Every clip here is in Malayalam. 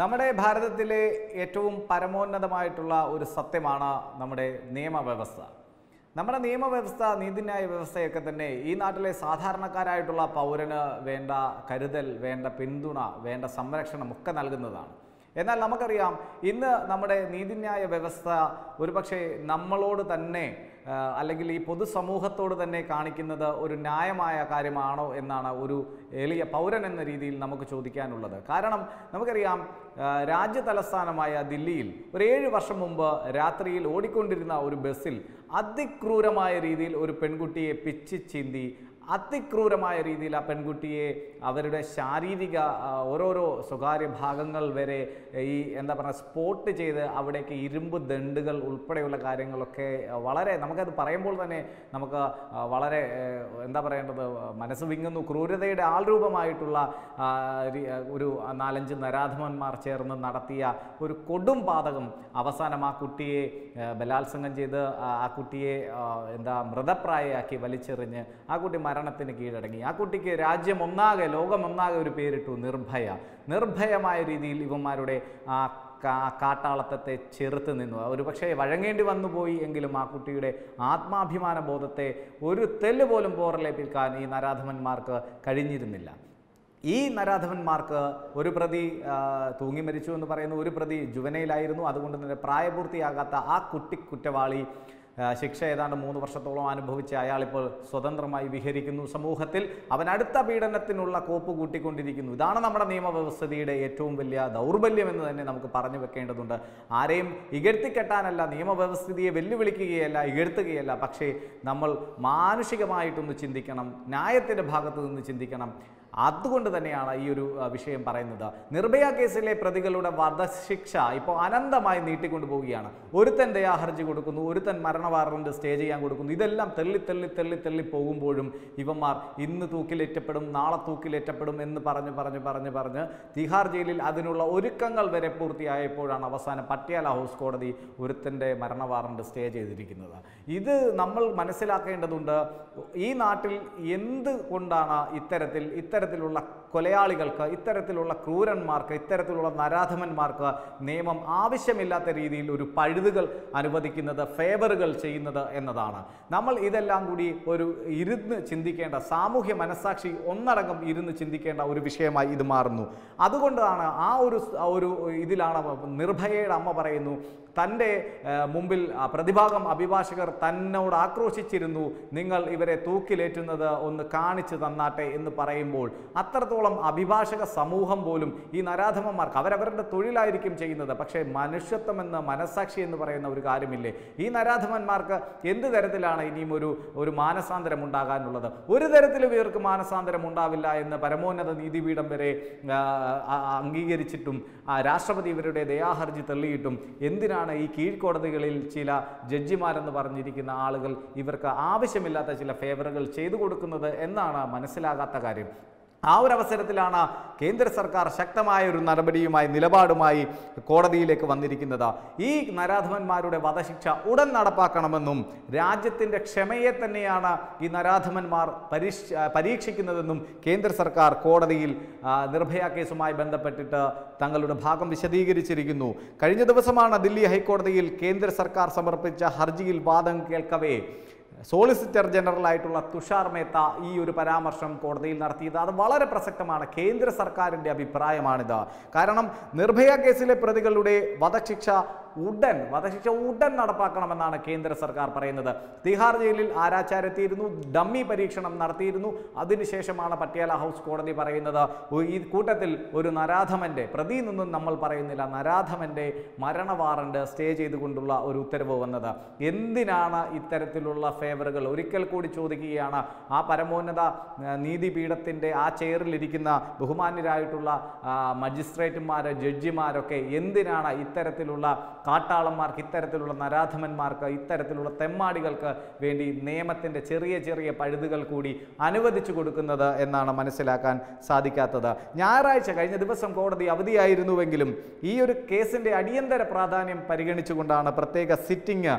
നമ്മുടെ ഭാരതത്തിലെ ഏറ്റവും പരമോന്നതമായിട്ടുള്ള ഒരു സത്യമാണ് നമ്മുടെ നിയമവ്യവസ്ഥ. നമ്മുടെ നിയമവ്യവസ്ഥ നീതിന്യായ വ്യവസ്ഥയൊക്കെ തന്നെ ഈ നാട്ടിലെ സാധാരണക്കാരായിട്ടുള്ള പൗരന് വേണ്ട കരുതൽ വേണ്ട പിന്തുണ വേണ്ട സംരക്ഷണം ഒക്കെ നൽകുന്നതാണ്. എന്നാൽ നമുക്കറിയാം ഇന്ന് നമ്മുടെ നീതിന്യായ വ്യവസ്ഥ ഒരുപക്ഷെ നമ്മളോട് തന്നെ അല്ലെങ്കിൽ ഈ പൊതുസമൂഹത്തോട് തന്നെ കാണിക്കുന്നത് ഒരു ന്യായമായ കാര്യമാണോ എന്നാണ് ഒരു എളിയ പൗരൻ എന്ന രീതിയിൽ നമുക്ക് ചോദിക്കാനുള്ളത്. കാരണം നമുക്കറിയാം രാജ്യ തലസ്ഥാനമായ ദില്ലിയിൽ ഒരു ഏഴ് വർഷം മുമ്പ് രാത്രിയിൽ ഓടിക്കൊണ്ടിരുന്ന ഒരു ബസ്സിൽ അതിക്രൂരമായ രീതിയിൽ ഒരു പെൺകുട്ടിയെ പിച്ചി ചീന്തി അതിക്രൂരമായ രീതിയിൽ ആ പെൺകുട്ടിയെ അവരുടെ ശാരീരിക ഓരോരോ സ്വകാര്യ ഭാഗങ്ങൾ വരെ ഈ എന്താ പറയുക സ്പോട്ട് ചെയ്ത് അവിടേക്ക് ഇരുമ്പ് ദണ്ടുകൾ ഉൾപ്പെടെയുള്ള കാര്യങ്ങളൊക്കെ വളരെ നമുക്കത് പറയുമ്പോൾ തന്നെ നമുക്ക് വളരെ എന്താ പറയേണ്ടത് മനസ്സ് വിങ്ങുന്നു. ക്രൂരതയുടെ ആൾരൂപമായിട്ടുള്ള ഒരു നാലഞ്ച് നരാധമന്മാർ ചേർന്ന് നടത്തിയ ഒരു കൊടും പാതകം അവസാനം ആ കുട്ടിയെ ബലാത്സംഗം ചെയ്ത് ആ കുട്ടിയെ എന്താ മൃതപ്രായയാക്കി വലിച്ചെറിഞ്ഞ് ആ കുട്ടി മരണത്തിന് കീഴടങ്ങി. ആ കുട്ടിക്ക് രാജ്യം ഒന്നാകെ ലോകം ഒന്നാകെ ഒരു പേരിട്ടു നിർഭയ. നിർഭയമായ രീതിയിൽ ഇവന്മാരുടെ ആ കാട്ടാളത്തെ കാട്ടാളത്തത്തെ ചെറുത്ത് നിന്നു. ഒരു പക്ഷേ വഴങ്ങേണ്ടി വന്നു പോയി എങ്കിലും ആ കുട്ടിയുടെ ആത്മാഭിമാന ബോധത്തെ ഒരു തെല്ല് പോലും പോറലേപ്പിക്കാൻ ഈ നരാധമന്മാർക്ക് കഴിഞ്ഞിരുന്നില്ല. ഈ നരാധവന്മാർക്ക് ഒരു പ്രതി തൂങ്ങി മരിച്ചു എന്ന് പറയുന്ന ഒരു പ്രതി ജുവനയിലായിരുന്നു അതുകൊണ്ട് തന്നെ പ്രായപൂർത്തിയാകാത്ത ആ കുട്ടി കുറ്റവാളി ശിക്ഷ ഏതാണ്ട് മൂന്ന് വർഷത്തോളം അനുഭവിച്ച അയാളിപ്പോൾ സ്വതന്ത്രമായി വിഹരിക്കുന്നു സമൂഹത്തിൽ. അവൻ അടുത്ത പീഡനത്തിനുള്ള കോപ്പ് കൂട്ടിക്കൊണ്ടിരിക്കുന്നു. ഇതാണ് നമ്മുടെ നിയമവ്യവസ്ഥയുടെ ഏറ്റവും വലിയ ദൗർബല്യം എന്ന് തന്നെ നമുക്ക് പറഞ്ഞു വെക്കേണ്ടതുണ്ട്. ആരെയും ഇകഴ്ത്തിക്കെട്ടാനല്ല നിയമവ്യവസ്ഥിതിയെ വെല്ലുവിളിക്കുകയല്ല ഇകഴ്ത്തുകയല്ല. പക്ഷേ നമ്മൾ മാനുഷികമായിട്ടൊന്ന് ചിന്തിക്കണം ന്യായത്തിന്റെ ഭാഗത്തു നിന്ന് ചിന്തിക്കണം. അതുകൊണ്ട് തന്നെയാണ് ഈ ഒരു വിഷയം പറയുന്നത്. നിർഭയ കേസിലെ പ്രതികളുടെ വധശിക്ഷ ഇപ്പോൾ അനന്തമായി നീട്ടിക്കൊണ്ടു പോവുകയാണ്. ഒരുത്തൻ ദയാഹർജി കൊടുക്കുന്നു ഒരുത്തൻ മരണ വാറണ്ട് സ്റ്റേ ചെയ്യാൻ കൊടുക്കുന്നു. ഇതെല്ലാം തെള്ളി തെള്ളി തെള്ളി തെള്ളി പോകുമ്പോഴും ഇവന്മാർ ഇന്ന് തൂക്കിലേറ്റപ്പെടും നാളെ തൂക്കിലേറ്റപ്പെടും എന്ന് പറഞ്ഞ് പറഞ്ഞ് പറഞ്ഞ് പറഞ്ഞ് തിഹാർ ജയിലിൽ അതിനുള്ള ഒരുക്കങ്ങൾ വരെ പൂർത്തിയായപ്പോഴാണ് അവസാനം പട്യാല ഹൗസ് കോടതി ഒരുത്തന്റെ മരണ വാറണ്ട് സ്റ്റേ ചെയ്തിരിക്കുന്നത്. ഇത് നമ്മൾ മനസ്സിലാക്കേണ്ടതുണ്ട് ഈ നാട്ടിൽ എന്ത് കൊണ്ടാണ് ഇത്തരത്തിൽ ഇത്തരത്തിലുള്ള കൊലയാളികൾക്ക് ഇത്തരത്തിലുള്ള ക്രൂരന്മാർക്ക് ഇത്തരത്തിലുള്ള നരാധമന്മാർക്ക് നിയമം ആവശ്യമില്ലാത്ത രീതിയിൽ ഒരു പഴുതുകൾ അനുവദിക്കുന്നത് ഫേവറുകൾ ചെയ്യുന്നത് എന്നതാണ്. നമ്മൾ ഇതെല്ലാം കൂടി ഒരു ഇരുന്ന് ചിന്തിക്കേണ്ട സാമൂഹ്യ മനസ്സാക്ഷി ഒന്നടങ്കം ഇരുന്ന് ചിന്തിക്കേണ്ട ഒരു വിഷയമായി ഇത് മാറുന്നു. അതുകൊണ്ടാണ് ആ ഒരു ഒരു ഇതിലാണ് നിർഭയയുടെ അമ്മ പറയുന്നു തന്റെ മുമ്പിൽ പ്രതിഭാഗം അഭിഭാഷകർ തന്നോട് ആക്രോശിച്ചിരുന്നു നിങ്ങൾ ഇവരെ തൂക്കിലേറ്റുന്നത് ഒന്ന് കാണിച്ചു തന്നാട്ടെ എന്ന് പറയുമ്പോൾ അത്രത്തോളം അഭിഭാഷക സമൂഹം പോലും ഈ നരാധമന്മാർക്ക് അവരവരുടെ തൊഴിലായിരിക്കും ചെയ്യുന്നത്. പക്ഷേ മനുഷ്യത്വം എന്ന് മനസാക്ഷി എന്ന് പറയുന്ന ഒരു കാര്യമില്ലേ? ഈ നരാധമന്മാർക്ക് എന്ത് തരത്തിലാണ് ഇനിയും ഒരു ഒരു മാനസാന്തരം ഉണ്ടാകാനുള്ളത്? ഒരു തരത്തിലും ഇവർക്ക് മാനസാന്തരം ഉണ്ടാവില്ല എന്ന് പരമോന്നത നീതിപീഠം വരെ അംഗീകരിച്ചിട്ടും രാഷ്ട്രപതി ഇവരുടെ ദയാഹർജി തള്ളിയിട്ടും എന്തിനാണ് ഈ കീഴ്ക്കോടതികളിൽ ചില ജഡ്ജിമാരെന്ന് പറഞ്ഞിരിക്കുന്ന ആളുകൾ ഇവർക്ക് ആവശ്യമില്ലാത്ത ചില ഫേവറുകൾ ചെയ്തു കൊടുക്കുന്നത് എന്നാണ് മനസ്സിലാകാത്ത കാര്യം. ആ ഒരു അവസരത്തിലാണ് കേന്ദ്ര സർക്കാർ ശക്തമായ ഒരു നടപടിയുമായി നിലപാടുമായി കോടതിയിലേക്ക് വന്നിരിക്കുന്നത്. ഈ നരാധമന്മാരുടെ വധശിക്ഷ ഉടൻ നടപ്പാക്കണമെന്നും രാജ്യത്തിന്റെ ക്ഷമയെ തന്നെയാണ് ഈ നരാധമന്മാർ പരീക്ഷ പരീക്ഷിക്കുന്നതെന്നും കേന്ദ്ര സർക്കാർ കോടതിയിൽ നിർഭയ കേസുമായി ബന്ധപ്പെട്ടിട്ട് തങ്ങളുടെ ഭാഗം വിശദീകരിച്ചിരിക്കുന്നു. കഴിഞ്ഞ ദിവസമാണ് ദില്ലി ഹൈക്കോടതിയിൽ കേന്ദ്ര സർക്കാർ സമർപ്പിച്ച ഹർജിയിൽ വാദം കേൾക്കവേ സോളിസിറ്റർ ജനറൽ ആയിട്ടുള്ള തുഷാർ മേത്ത ഈ ഒരു പരാമർശം കോടതിയിൽ നടത്തിയത്. അത് വളരെ പ്രസക്തമാണ്. കേന്ദ്ര സർക്കാരിന്റെ അഭിപ്രായമാണിത്. കാരണം നിർഭയ കേസിലെ പ്രതികളുടെ വധശിക്ഷ ഉടൻ വധശിക്ഷ ഉടൻ നടപ്പാക്കണമെന്നാണ് കേന്ദ്ര സർക്കാർ പറയുന്നത്. തിഹാർ ജയിലിൽ ആരാച്ചാരെത്തിയിരുന്നു ഡമ്മി പരീക്ഷണം നടത്തിയിരുന്നു. അതിനുശേഷമാണ് പട്യാല ഹൗസ് കോടതി പറയുന്നത് ഈ കൂട്ടത്തിൽ ഒരു നരാധമന്റെ പ്രതി നിന്നും നമ്മൾ പറയുന്നില്ല നരാധമന്റെ മരണ വാറണ്ട് സ്റ്റേ ചെയ്തുകൊണ്ടുള്ള ഒരു ഉത്തരവ് വന്നത്. എന്തിനാണ് ഇത്തരത്തിലുള്ള ഫേവറുകൾ? ഒരിക്കൽ കൂടി ചോദിക്കുകയാണ്. ആ പരമോന്നത ആ, നീതിപീഠത്തിന്റെ ആ ചെയറിലിരിക്കുന്ന ബഹുമാന്യരായിട്ടുള്ള മജിസ്ട്രേറ്റുമാർ ജഡ്ജിമാരൊക്കെ എന്തിനാണ് ഇത്തരത്തിലുള്ള കാട്ടാളന്മാർക്ക് ഇത്തരത്തിലുള്ള നരാധമന്മാർക്ക് ഇത്തരത്തിലുള്ള തെമ്മാടികൾക്ക് വേണ്ടി നിയമത്തിന്റെ ചെറിയ ചെറിയ പഴുതുകൾ കൂടി അനുവദിച്ചു കൊടുക്കുന്നത് എന്നാണ് മനസ്സിലാക്കാൻ സാധിക്കാത്തത്. ഞായറാഴ്ച കഴിഞ്ഞ ദിവസം കോടതി അവധിയായിരുന്നുവെങ്കിലും ഈ ഒരു കേസിന്റെ അടിയന്തര പ്രാധാന്യം പരിഗണിച്ചുകൊണ്ടാണ് പ്രത്യേക സിറ്റിംഗ്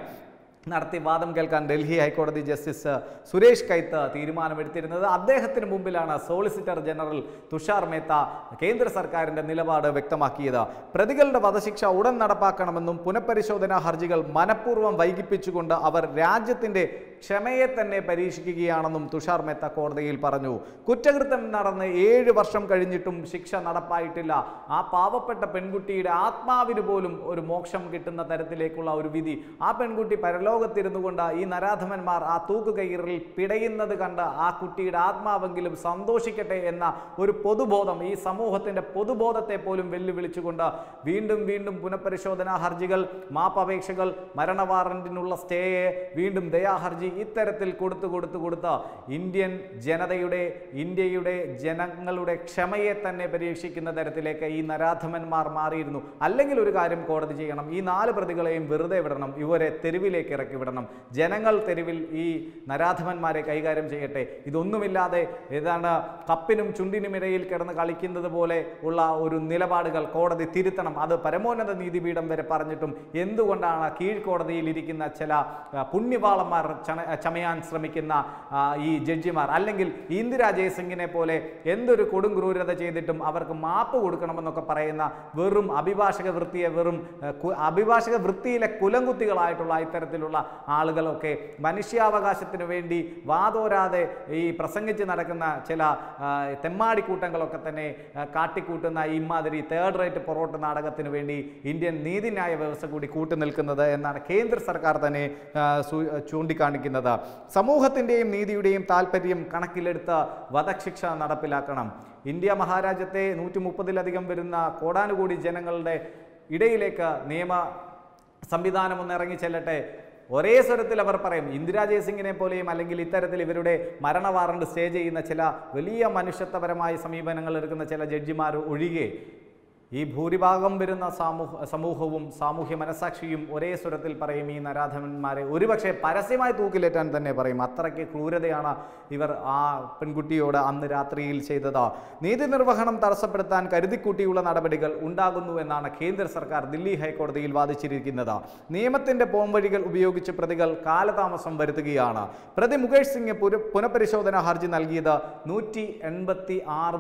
നടത്തി വാദം കേൾക്കാൻ ഡൽഹി ഹൈക്കോടതി ജസ്റ്റിസ് സുരേഷ് കൈത്ത് തീരുമാനമെടുത്തിരുന്നത്. അദ്ദേഹത്തിന് മുമ്പിലാണ് സോളിസിറ്റർ ജനറൽ തുഷാർ മേത്ത കേന്ദ്ര സർക്കാരിന്റെ നിലപാട് വ്യക്തമാക്കിയത്. പ്രതികളുടെ വധശിക്ഷ ഉടൻ നടപ്പാക്കണമെന്നും പുനഃപരിശോധനാ ഹർജികൾ മനഃപൂർവം വൈകിപ്പിച്ചുകൊണ്ട് അവർ രാജ്യത്തിന്റെ ക്ഷമയെ തന്നെ പരീക്ഷിക്കുകയാണെന്നും തുഷാർ മെത്ത കോടതിയിൽ പറഞ്ഞു. കുറ്റകൃത്യം നടന്ന് ഏഴ് വർഷം കഴിഞ്ഞിട്ടും ശിക്ഷ നടപ്പായിട്ടില്ല. ആ പാവപ്പെട്ട പെൺകുട്ടിയുടെ ആത്മാവിന് പോലും ഒരു മോക്ഷം കിട്ടുന്ന തരത്തിലേക്കുള്ള ഒരു വിധി. ആ പെൺകുട്ടി പരലോകത്തിരുന്നു കൊണ്ട് ഈ നരാധമന്മാർ ആ തൂക്കുകയറിൽ പിടയുന്നത് കണ്ട് ആ കുട്ടിയുടെ ആത്മാവെങ്കിലും സന്തോഷിക്കട്ടെ എന്ന ഒരു പൊതുബോധം ഈ സമൂഹത്തിന്റെ പൊതുബോധത്തെ പോലും വെല്ലുവിളിച്ചുകൊണ്ട് വീണ്ടും വീണ്ടും പുനഃപരിശോധനാ ഹർജികൾ മാപ്പപേക്ഷകൾ മരണ വാറന്റിനുള്ള സ്റ്റേയെ വീണ്ടും ദയാഹർജി ഇത്തരത്തിൽ കൊടുത്തു കൊടുത്തു കൊടുത്ത് ഇന്ത്യൻ ജനതയുടെ ഇന്ത്യയുടെ ജനങ്ങളുടെ ക്ഷമയെ തന്നെ പരീക്ഷിക്കുന്ന തരത്തിലേക്ക് ഈ നരാധമന്മാർ മാറിയിരുന്നു. അല്ലെങ്കിൽ ഒരു കാര്യം കോടതി ചെയ്യണം. ഈ നാല് പ്രതികളെയും വെറുതെ വിടണം. ഇവരെ തെരുവിലേക്ക് ഇറക്കി വിടണം. ജനങ്ങൾ തെരുവിൽ ഈ നരാധമന്മാരെ കൈകാര്യം ചെയ്യട്ടെ. ഇതൊന്നുമില്ലാതെ ഏതാണ് കപ്പിനും ചുണ്ടിനും ഇടയിൽ കിടന്ന് കളിക്കുന്നത് പോലെ ഉള്ള ഒരു നിലപാടുകൾ കോടതി തിരുത്തണം. അത് പരമോന്നത നീതിപീഠം വരെ പറഞ്ഞിട്ടും എന്തുകൊണ്ടാണ് കീഴ്ക്കോടതിയിൽ ഇരിക്കുന്ന ചില പുണ്യവാളന്മാർ ചമയാൻ ശ്രമിക്കുന്ന ഈ ജഡ്ജിമാർ. അല്ലെങ്കിൽ ഇന്ദിരാ ജയസിംഗിനെ പോലെ എന്തൊരു കൊടും ക്രൂരത ചെയ്തിട്ടും അവർക്ക് മാപ്പ് കൊടുക്കണമെന്നൊക്കെ പറയുന്ന വെറും അഭിഭാഷക വൃത്തിയെ വെറും അഭിഭാഷക വൃത്തിയിലെ കുലംകുത്തികളായിട്ടുള്ള ഇത്തരത്തിലുള്ള ആളുകളൊക്കെ മനുഷ്യാവകാശത്തിന് വേണ്ടി വാതോരാതെ ഈ പ്രസംഗിച്ച് നടക്കുന്ന ചില തെമ്മാടിക്കൂട്ടങ്ങളൊക്കെ തന്നെ കാട്ടിക്കൂട്ടുന്ന ഇമാതിരി തേർഡ് റേറ്റ് പൊറോട്ട നാടകത്തിന് വേണ്ടി ഇന്ത്യൻ നീതിന്യായ വ്യവസ്ഥ കൂടി കൂട്ടുനിൽക്കുന്നത് എന്നാണ് കേന്ദ്ര സർക്കാർ തന്നെ ആ, ചൂണ്ടിക്കാണിക്കുന്നത് സമൂഹത്തിന്റെയും നീതിയുടെയും താല്പര്യം കണക്കിലെടുത്ത് വധശിക്ഷ നടപ്പിലാക്കണം. ഇന്ത്യ മഹാരാജ്യത്തെ നൂറ്റി മുപ്പതിലധികം വരുന്ന കോടാനുകൂടി ജനങ്ങളുടെ ഇടയിലേക്ക് നിയമ സംവിധാനം ഒന്ന് ഇറങ്ങി ചെല്ലട്ടെ. ഒരേ സ്വരത്തിൽ അവർ പറയും ഇന്ദിരാ ജയസിംഗിനെ പോലെയും അല്ലെങ്കിൽ ഇത്തരത്തിൽ ഇവരുടെ മരണ വാറണ്ട് സ്റ്റേ ചെയ്യുന്ന ചില വലിയ മനുഷ്യത്വപരമായ സമീപനങ്ങൾ എടുക്കുന്ന ചില ജഡ്ജിമാർ ഒഴികെ ഈ ഭൂരിഭാഗം വരുന്ന സാമൂഹ സമൂഹവും സാമൂഹ്യ മനസാക്ഷിയും ഒരേ സ്വരത്തിൽ പറയും ഈ നരാധമന്മാരെ. ഒരുപക്ഷെ പരസ്യമായി തൂക്കിലേറ്റാൻ തന്നെ പറയും. അത്രയ്ക്ക് ക്രൂരതയാണ് ഇവർ ആ പെൺകുട്ടിയോട് അന്ന് രാത്രിയിൽ ചെയ്തത്. നീതി നിർവഹണം തടസ്സപ്പെടുത്താൻ കരുതിക്കൂട്ടിയുള്ള നടപടികൾ ഉണ്ടാകുന്നു എന്നാണ് കേന്ദ്ര സർക്കാർ ദില്ലി ഹൈക്കോടതിയിൽ വാദിച്ചിരിക്കുന്നത്. നിയമത്തിന്റെ പോംവഴികൾ ഉപയോഗിച്ച് പ്രതികൾ കാലതാമസം വരുത്തുകയാണ്. പ്രതി മുകേഷ് സിംഗ് പുര- പുനഃപരിശോധനാ ഹർജി നൽകിയത് നൂറ്റി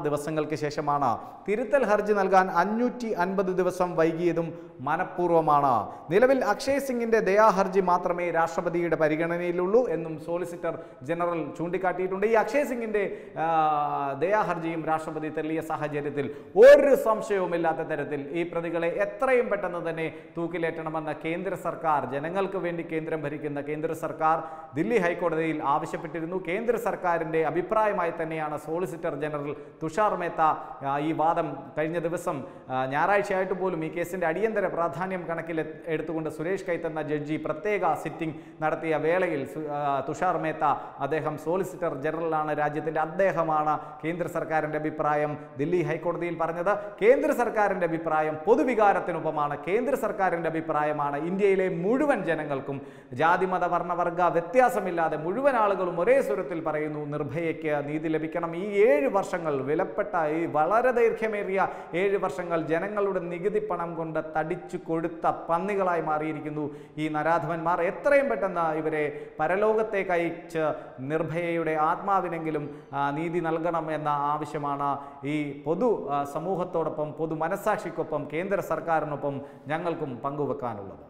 ദിവസങ്ങൾക്ക് ശേഷമാണ്. തിരുത്തൽ ഹർജി നൽകാൻ അഞ്ഞൂറ്റി അൻപത് ദിവസം വൈകിയതും മനഃപൂർവമാണ്. നിലവിൽ അക്ഷയ് സിംഗിന്റെ ദയാഹർജി മാത്രമേ രാഷ്ട്രപതിയുടെ പരിഗണനയിലുള്ളൂ എന്നും സോളിസിറ്റർ ജനറൽ ചൂണ്ടിക്കാട്ടിയിട്ടുണ്ട്. ഈ അക്ഷയ് സിംഗിന്റെ ദയാഹർജിയും രാഷ്ട്രപതി തള്ളിയ സാഹചര്യത്തിൽ ഒരു സംശയവുമില്ലാത്ത തരത്തിൽ ഈ പ്രതികളെ എത്രയും പെട്ടെന്ന് തന്നെ തൂക്കിലേറ്റണമെന്ന കേന്ദ്ര സർക്കാർ ജനങ്ങൾക്ക് വേണ്ടി കേന്ദ്രം ഭരിക്കുന്ന കേന്ദ്ര സർക്കാർ ദില്ലി ഹൈക്കോടതിയിൽ ആവശ്യപ്പെട്ടിരുന്നു. കേന്ദ്ര സർക്കാരിന്റെ അഭിപ്രായമായി തന്നെയാണ് സോളിസിറ്റർ ജനറൽ തുഷാർ മേത്ത ഈ വാദം കഴിഞ്ഞ ദിവസം ഞായറാഴ്ചയായിട്ട് പോലും ഈ കേസിന്റെ അടിയന്തര പ്രാധാന്യം കണക്കിൽ എടുത്തുകൊണ്ട് സുരേഷ് കൈത്തെന്ന ജഡ്ജി പ്രത്യേക സിറ്റിംഗ് നടത്തിയ വേളയിൽ തുഷാർ മേത്ത അദ്ദേഹം സോളിസിറ്റർ ജനറലാണ് രാജ്യത്തിന്റെ അദ്ദേഹമാണ്. കേന്ദ്ര സർക്കാരിന്റെ അഭിപ്രായം ദില്ലി ഹൈക്കോടതിയിൽ പറഞ്ഞത്. കേന്ദ്ര സർക്കാരിന്റെ അഭിപ്രായം പൊതുവികാരത്തിനൊപ്പമാണ്. കേന്ദ്ര സർക്കാരിന്റെ അഭിപ്രായമാണ് ഇന്ത്യയിലെ മുഴുവൻ ജനങ്ങൾക്കും ജാതിമത വർണവർഗ വ്യത്യാസമില്ലാതെ മുഴുവൻ ആളുകളും ഒരേ സ്വരത്തിൽ പറയുന്നു നിർഭയയ്ക്ക് നീതി ലഭിക്കണം. ഈ ഏഴ് വർഷങ്ങൾ വിലപ്പെട്ട ഈ വളരെ ദൈർഘ്യമേറിയ ഏഴ് വർഷങ്ങൾ ജനങ്ങളുടെ നികുതി പണം കൊണ്ട് തടിച്ചു കൊടുത്ത പന്നികളായി മാറിയിരിക്കുന്നു. ഈ നരാധവന്മാർ എത്രയും പെട്ടെന്ന് ഇവരെ പരലോകത്തേക്ക് അയച്ച് നിർഭയയുടെ ആത്മാവിനെങ്കിലും നീതി നൽകണം എന്ന ആവശ്യമാണ്. ഈ പൊതു സമൂഹത്തോടൊപ്പം പൊതു മനസാക്ഷിക്കൊപ്പം കേന്ദ്ര സർക്കാരിനൊപ്പം ഞങ്ങൾക്കും പങ്കുവെക്കാനുള്ളത്.